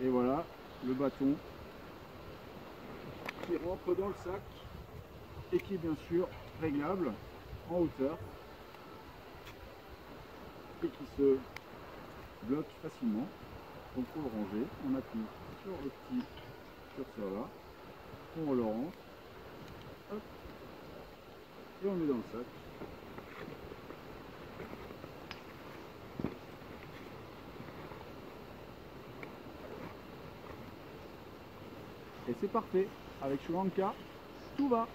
Et voilà le bâton qui rentre dans le sac et qui est bien sûr réglable en hauteur et qui se bloque facilement. Donc pour le ranger, on appuie sur le petit curseur là, on le rentre, hop, et on met dans le sac. Et c'est parfait, avec Sri tout va